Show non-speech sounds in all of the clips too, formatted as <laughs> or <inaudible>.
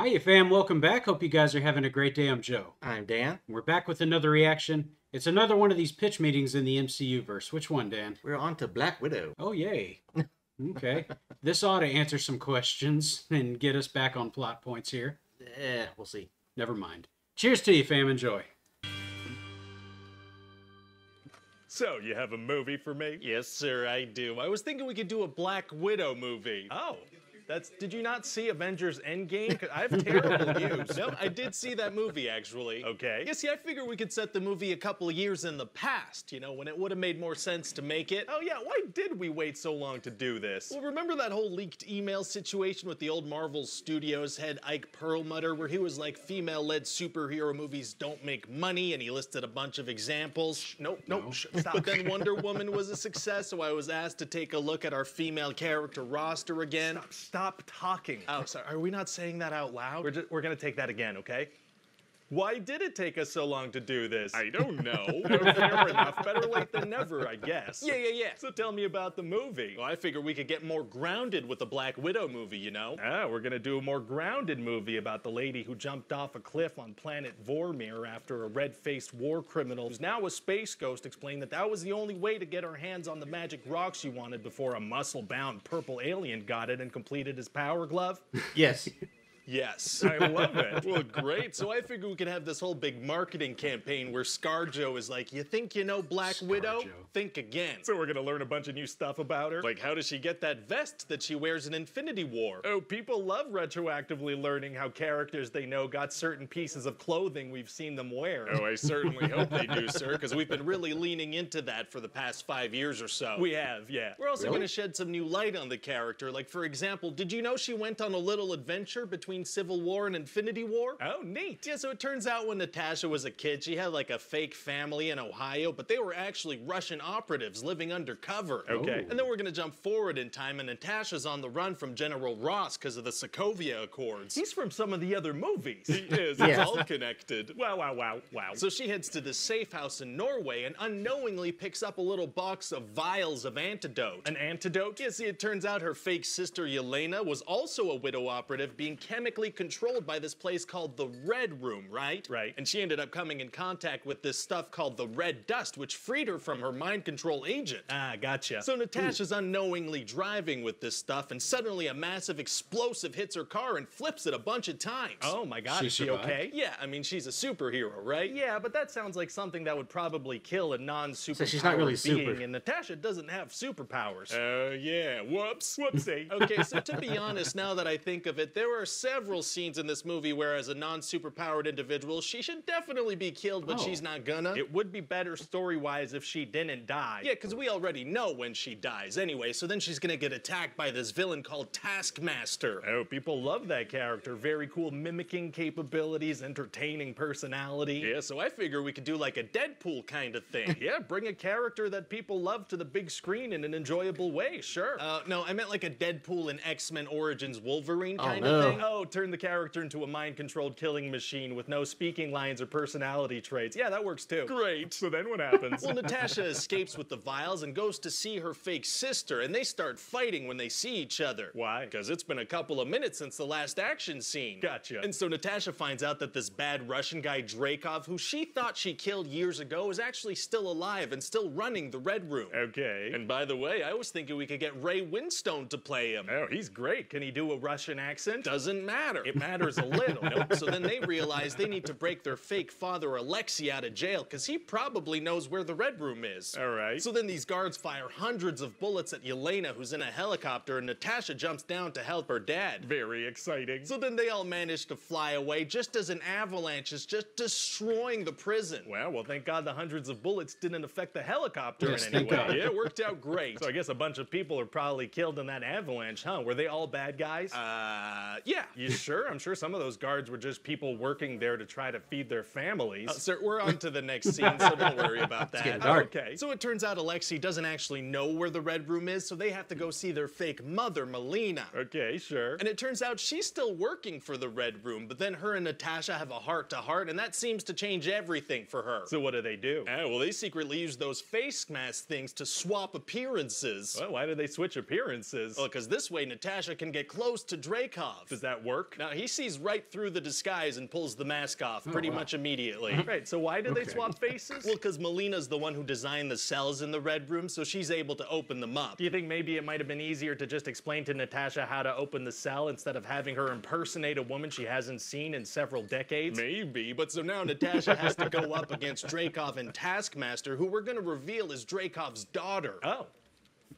Hiya, fam. Welcome back. Hope you guys are having a great day. I'm Joe. I'm Dan. We're back with another reaction. It's another one of these pitch meetings in the MCU verse. Which one, Dan? We're on to Black Widow. Oh, yay. <laughs> Okay. this ought to answer some questions and get us back on plot points here. Eh, we'll see. Never mind. Cheers to you, fam. Enjoy. So, you have a movie for me? Yes, sir, I do. I was thinking we could do a Black Widow movie. Oh, that's. Did you not see Avengers Endgame? I have terrible <laughs> news. No, I did see that movie actually. Okay. Yeah, see, I figured we could set the movie a couple years in the past, you know, when it would have made more sense to make it. Oh yeah, why did we wait so long to do this? Well, remember that whole leaked email situation with the old Marvel Studios head Ike Perlmutter, where he was like, female led superhero movies don't make money, and he listed a bunch of examples? Nope, nope. sh- <laughs> Stop. But then Wonder Woman was a success, so I was asked to take a look at our female character roster again. Stop talking. Oh, <laughs> sorry. Are we not saying that out loud? We're just, we're gonna take that again, okay? Why did it take us so long to do this? I don't know. <laughs> Fair enough. Better late than never, I guess. yeah, yeah, yeah. So tell me about the movie. Well, I figure we could get more grounded with the Black Widow movie, you know? Ah, we're gonna do a more grounded movie about the lady who jumped off a cliff on planet Vormir after a red-faced war criminal who's now a space ghost explained that that was the only way to get her hands on the magic rock she wanted before a muscle-bound purple alien got it and completed his power glove. Yes. Yes. <laughs> I love it. Well, great. So I figure we could have this whole big marketing campaign where ScarJo is like, You think you know Black Widow? ScarJo. Think again. So we're gonna learn a bunch of new stuff about her. like, how does she get that vest that she wears in Infinity War? Oh, people love retroactively learning how characters they know got certain pieces of clothing we've seen them wear. Oh, I certainly hope they do, <laughs> sir, because we've been really leaning into that for the past five years or so. we have, yeah. We're also Really? going to shed some new light on the character. Like, for example, did you know she went on a little adventure between Civil War and Infinity War? Oh, neat. Yeah, so it turns out when Natasha was a kid, she had like a fake family in Ohio, but they were actually Russian operatives living undercover. Okay. And then we're gonna jump forward in time, and Natasha's on the run from General Ross because of the Sokovia Accords. He's from some of the other movies. He is. Yeah. It's all connected. wow, wow, wow, wow. So she heads to the safe house in Norway and unknowingly picks up a little box of vials of antidote. An antidote? Yeah, see, it turns out her fake sister Yelena was also a widow operative being chemically controlled by this place called the Red Room, right? Right. And she ended up coming in contact with this stuff called the Red Dust, which freed her from her mind control agent. Ah, gotcha. So Natasha's unknowingly driving with this stuff, and suddenly a massive explosive hits her car and flips it a bunch of times. oh my god, She is she survived? okay? Yeah, I mean, she's a superhero, right? Yeah, but that sounds like something that would probably kill a non-super So she's not really being, super. and Natasha doesn't have superpowers. Oh, yeah. Whoops. Whoopsie. Okay, so to be honest, now that I think of it, there are several scenes in this movie where, as a non superpowered individual, she should definitely be killed, but Oh. she's not gonna. It would be better story-wise if she didn't die. yeah, because we already know when she dies anyway, so then she's gonna get attacked by this villain called Taskmaster. Oh, people love that character. Very cool mimicking capabilities, entertaining personality. Yeah, so I figure we could do like a Deadpool kind of thing. <laughs> Yeah, bring a character that people love to the big screen in an enjoyable way, sure. Uh, no, I meant like a Deadpool and X Men Origins Wolverine Oh, kind no. of thing. Oh, Oh, turn the character into a mind controlled killing machine with no speaking lines or personality traits. Yeah, that works too. Great. So then what happens? Well, Natasha escapes with the vials and goes to see her fake sister, and they start fighting when they see each other. Why? Because it's been a couple of minutes since the last action scene. Gotcha. And so Natasha finds out that this bad Russian guy, Dreykov, who she thought she killed years ago, is actually still alive and still running the Red Room. okay. And by the way, I was thinking we could get Ray Winstone to play him. oh, he's great. Can he do a Russian accent? Doesn't matter. It matters a little. Nope. <laughs> So then they realize they need to break their fake father Alexei out of jail because he probably knows where the Red Room is. All right. So then these guards fire hundreds of bullets at Yelena, who's in a helicopter, and Natasha jumps down to help her dad. Very exciting. So then they all manage to fly away just as an avalanche is just destroying the prison. well, well, thank God the hundreds of bullets didn't affect the helicopter Yes, in any way. Yeah, it worked out great. So I guess a bunch of people are probably killed in that avalanche, huh? Were they all bad guys? Uh, yeah. You sure? I'm sure some of those guards were just people working there to try to feed their families. Uh, sir, we're on to the next <laughs> scene, so don't worry about that. getting dark. Okay. So it turns out Alexei doesn't actually know where the Red Room is, so they have to go see their fake mother, Melina. okay, sure. And it turns out she's still working for the Red Room, but then her and Natasha have a heart to heart, and that seems to change everything for her. So what do they do? Ah, well, they secretly use those face mask things to swap appearances. Well, why do they switch appearances? Well, because this way Natasha can get close to Dreykov. Does that work. Now he sees right through the disguise and pulls the mask off pretty oh, wow. much immediately. Right, so why did they swap faces? Well, because Melina's the one who designed the cells in the red room, so she's able to open them up. Do you think maybe it might have been easier to just explain to Natasha how to open the cell instead of having her impersonate a woman she hasn't seen in several decades? Maybe, but so now Natasha has to go up against Dreykov and Taskmaster, who we're gonna reveal is Dreykov's daughter. Oh,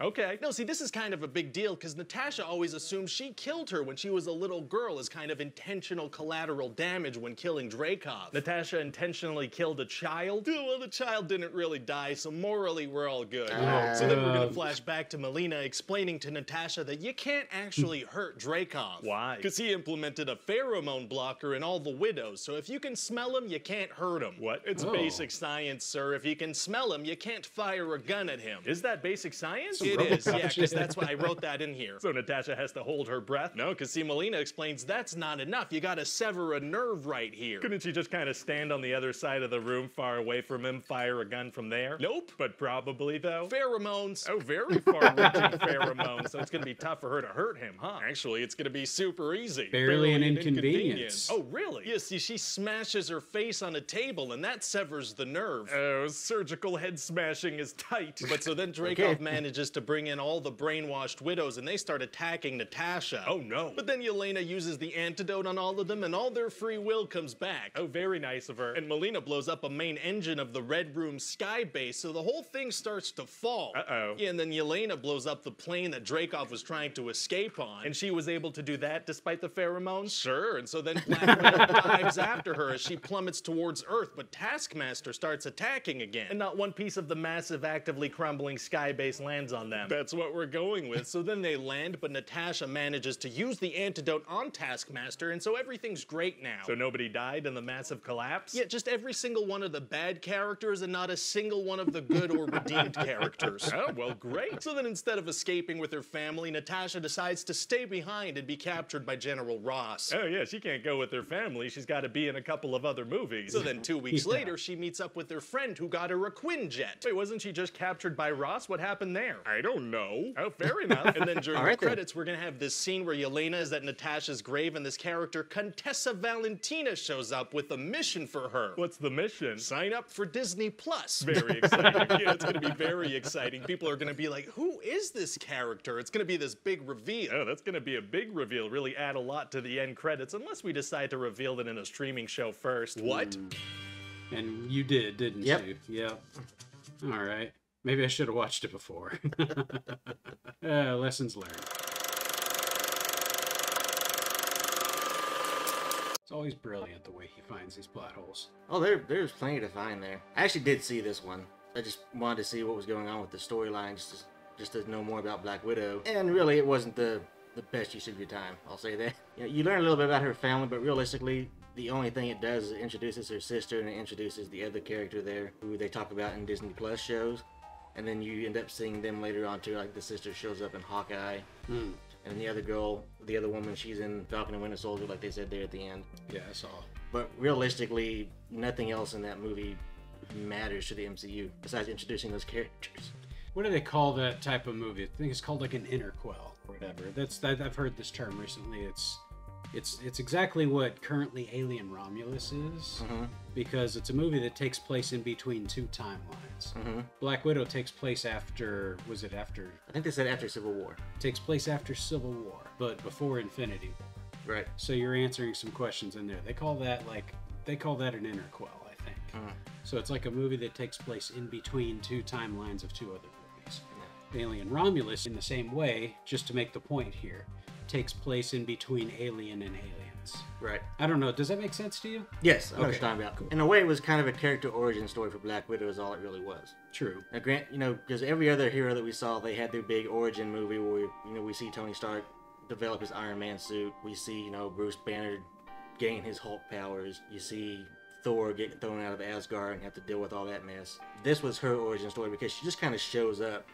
okay. No, see, this is kind of a big deal because Natasha always assumed she killed her when she was a little girl as kind of intentional collateral damage when killing Dreykov. Natasha intentionally killed a child? Well, the child didn't really die, so morally we're all good. Ah. so then we're gonna Uh, flash back to Melina explaining to Natasha that you can't actually hurt Dreykov. Why? Because he implemented a pheromone blocker in all the widows, so if you can smell him, you can't hurt him. What? It's Oh. basic science, sir. If you can smell him, you can't fire a gun at him. Is that basic science? It Robocop yeah, because that's why I wrote that in here. So Natasha has to hold her breath? No, because see, Melina explains that's not enough. You gotta sever a nerve right here. Couldn't she just kind of stand on the other side of the room, far away from him, fire a gun from there? Nope. But probably, though? Pheromones. Oh, very far-reaching <laughs> pheromones, so it's gonna be tough for her to hurt him, huh? Actually, it's gonna be super easy. Barely an inconvenience. Oh, really? Yeah, see, she smashes her face on a table, and that severs the nerve. Oh, surgical head smashing is tight. but so then <laughs> Dreykov Okay. manages to bring in all the brainwashed widows, and they start attacking Natasha. Oh, no. But then Yelena uses the antidote on all of them, and all their free will comes back. oh, very nice of her. And Melina blows up a main engine of the Red Room sky base, so the whole thing starts to fall. Uh-oh. Yeah, and then Yelena blows up the plane that Dreykov was trying to escape on. and she was able to do that despite the pheromones? Sure, and so then Black Widow <laughs> dives after her as she plummets towards Earth, but Taskmaster starts attacking again. And not one piece of the massive, actively crumbling sky base lands on them. That's what we're going with. So then they land, but Natasha manages to use the antidote on Taskmaster, and so everything's great now. So nobody died in the massive collapse? yeah, just every single one of the bad characters and not a single one of the good or redeemed characters. <laughs> Oh, well, great. So then instead of escaping with her family, Natasha decides to stay behind and be captured by General Ross. Oh, yeah, she can't go with her family. She's got to be in a couple of other movies. So then two weeks <laughs> Yeah. later, she meets up with her friend who got her a Quinjet. Wait, wasn't she just captured by Ross? What happened there? I don't know. Oh, fair enough. And then during All the right then. credits, we're gonna have this scene where Yelena is at Natasha's grave, and this character, Contessa Valentina, shows up with a mission for her. What's the mission? Sign up for Disney Plus. Very <laughs> exciting. yeah, it's gonna be very exciting. People are gonna be like, "Who is this character?" It's gonna be this big reveal. Oh, that's going to be a big reveal. Really add a lot to the end credits, unless we decide to reveal it in a streaming show first. What? Hmm. And you did, didn't Yep. you? Yep. All right. Maybe I should have watched it before. <laughs> uh, lessons learned. It's always brilliant the way he finds these plot holes. Oh, there, there's plenty to find there. I actually did see this one. I just wanted to see what was going on with the storyline, just to, just to know more about Black Widow. And really, it wasn't the the best use of your time. I'll say that. <laughs> You, know, you learn a little bit about her family, but realistically, the only thing it does is it introduces her sister and it introduces the other character there, who they talk about in Disney Plus shows. And then you end up seeing them later on too. Like the sister shows up in Hawkeye, Hmm. and the other girl, the other woman, she's in Falcon and Winter Soldier, like they said there at the end. Yeah, I saw. But realistically, nothing else in that movie matters to the MCU besides introducing those characters. What do they call that type of movie? I think it's called like an interquel or whatever. That's that, I've heard this term recently. It's it's it's exactly what currently Alien Romulus is Mhm. because it's a movie that takes place in between two timelines. Mhm. Black Widow takes place after was it after I think they said after Civil War. takes place after Civil War, but before Infinity War. Right. So you're answering some questions in there. They call that like they call that an interquel, I think. Mhm. So it's like a movie that takes place in between two timelines of two other movies. Alien Romulus, in the same way, just to make the point here, takes place in between Alien and Aliens. Right. I don't know. Does that make sense to you? Yes, I know what Okay, you're talking about. In a way, it was kind of a character origin story for Black Widow, is all it really was. True. Now, Grant, you know, because every other hero that we saw, they had their big origin movie where, you know, we see Tony Stark develop his Iron Man suit. We see, you know, Bruce Banner gain his Hulk powers. You see Thor get thrown out of Asgard and have to deal with all that mess. This was her origin story because she just kind of shows up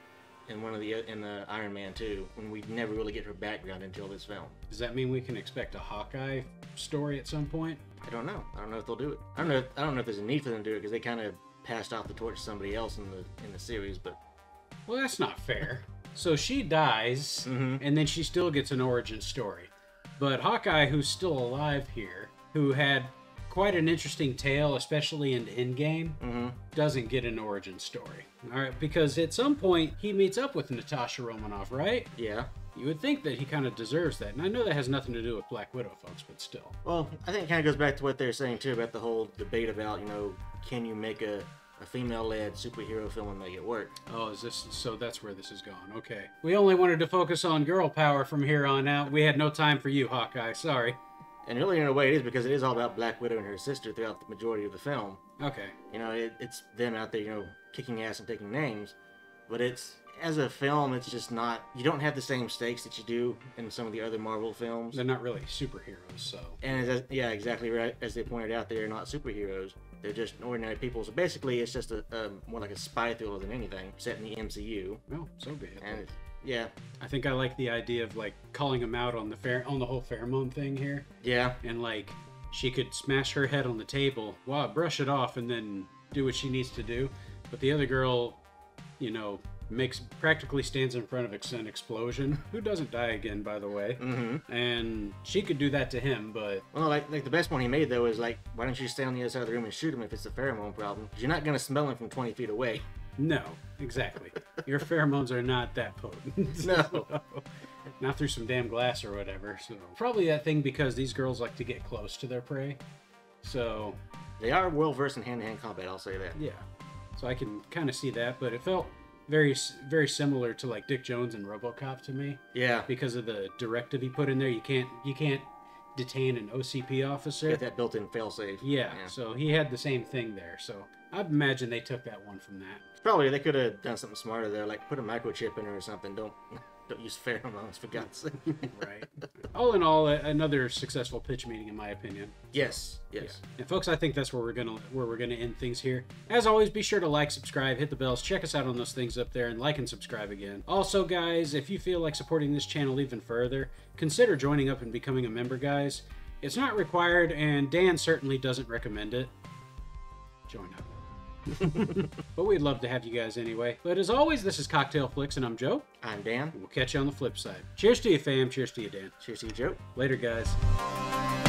in one of the in the Iron Man 2 when we never really get her background until this film. Does that mean we can expect a Hawkeye story at some point? I don't know. I don't know if they'll do it. I don't know. If, I don't know if there's a need for them to do it because they kind of passed off the torch to somebody else in the in the series. But Well, that's not fair. So she dies, Mhm. and then she still gets an origin story. But Hawkeye, who's still alive here, who had quite an interesting tale, especially in Endgame, Mm-hmm. doesn't get an origin story. All right, because at some point he meets up with Natasha Romanoff, right? Yeah. You would think that he kind of deserves that, and I know that has nothing to do with Black Widow, folks, but still. Well, I think it kind of goes back to what they're saying too about the whole debate about you know can you make a, a female-led superhero film and make it work? Oh, is this so? That's where this is going. Okay. We only wanted to focus on girl power from here on out. We had no time for you, Hawkeye. Sorry. And really, in a way, it is because it is all about Black Widow and her sister throughout the majority of the film. Okay. You know, it, it's them out there, you know, kicking ass and taking names. But it's as a film, it's just not. You don't have the same stakes that you do in some of the other Marvel films. They're not really superheroes, so. And as, yeah, exactly right. As they pointed out, they are not superheroes. They're just ordinary people. So basically, it's just a, a more like a spy thriller than anything, set in the MCU. Well, oh, so be it. And it's, yeah, I think I like the idea of like calling him out on the fair on the whole pheromone thing here, yeah, and like she could smash her head on the table, wow, brush it off, and then do what she needs to do. But the other girl, you know, makes practically stands in front of an explosion. <laughs> Who doesn't die again, by the way? mm-hmm. And she could do that to him, but Well, like like the best one he made though is like, why don't you stay on the other side of the room and shoot him if it's a pheromone problem? 'Cause you're not gonna smell him from 20 feet away. No, exactly. Your pheromones are not that potent. No. <laughs> not through some damn glass or whatever. So probably that thing because these girls like to get close to their prey. So They are well versed in hand-to-hand combat. I'll say that. yeah, so I can kind of see that, but it felt very very similar to like Dick Jones and RoboCop to me Yeah, because of the directive he put in there. You can't you can't detain an OCP officer. got that built-in failsafe. Yeah, so he had the same thing there. So I imagine they took that one from that. Probably they could have done something smarter there, like put a microchip in her or something. Don't don't use pheromones for God's sake. <laughs> Right. all in all, another successful pitch meeting, in my opinion. yes, yes. And folks, I think that's where we're gonna where we're gonna end things here. As always, be sure to like, subscribe, hit the bells, check us out on those things up there, and like and subscribe again. Also, guys, if you feel like supporting this channel even further, consider joining up and becoming a member, guys. It's not required, and Dan certainly doesn't recommend it. Join up. <laughs> but we'd love to have you guys anyway. But as always, this is Cocktail Flicks, and I'm Joe. I'm Dan. We'll catch you on the flip side. Cheers to you, fam. Cheers to you, Dan. Cheers to you, Joe. Later, guys.